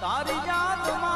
તારી જાતમાં